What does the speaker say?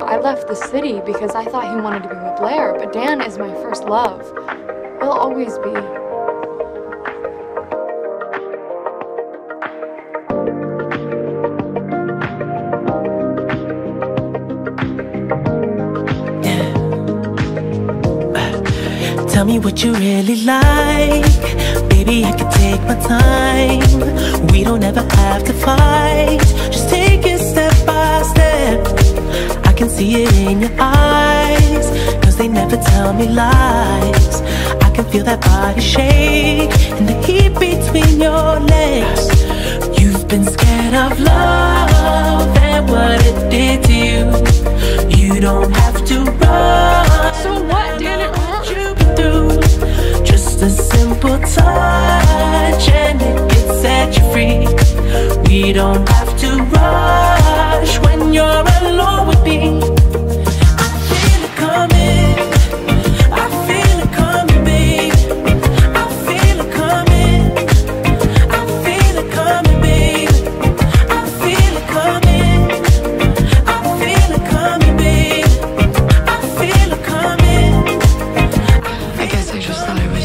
I left the city because I thought he wanted to be with Blair, but Dan is my first love. He'll always be. Tell me what you really like. Baby, I can take my time. We don't ever have to fight. Just see it in your eyes. Cause they never tell me lies. I can feel that body shake and the heat between your legs. You've been scared of love and what it did to you. You don't have to run. So what, Dan? What you've been through. Just a simple touch and it can set you free. We don't have to run. I